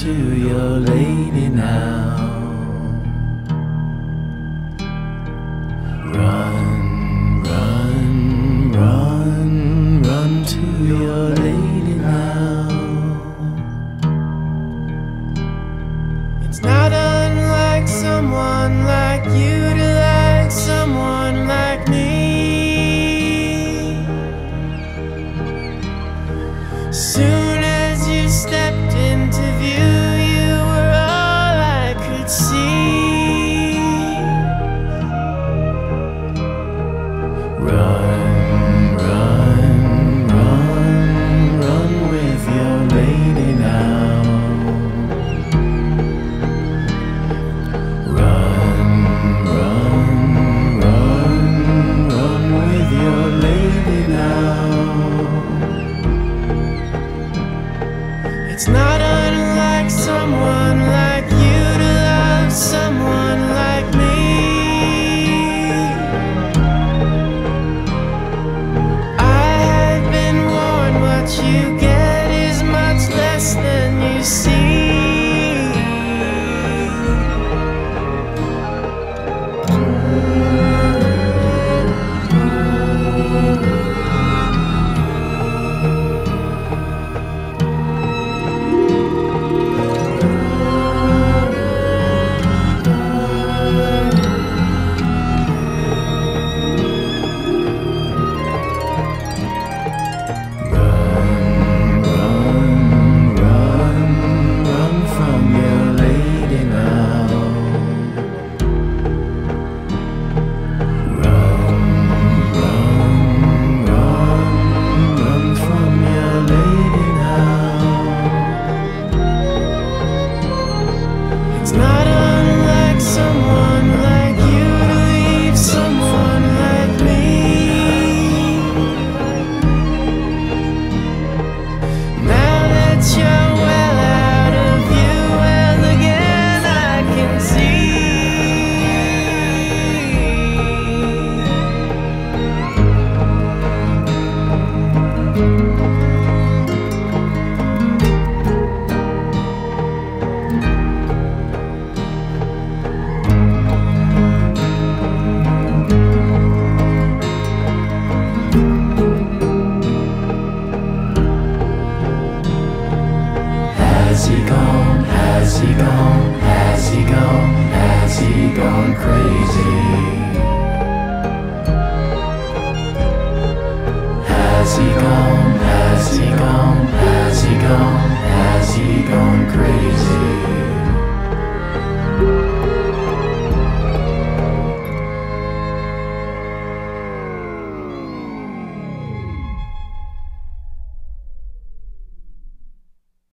to your lady now. Run, run, run, run to your lady now. It's not unlike someone like you to like someone like me. Soon It's not Has he gone, has he gone, has he gone crazy? Has he gone, has he gone, has he gone, has he gone crazy?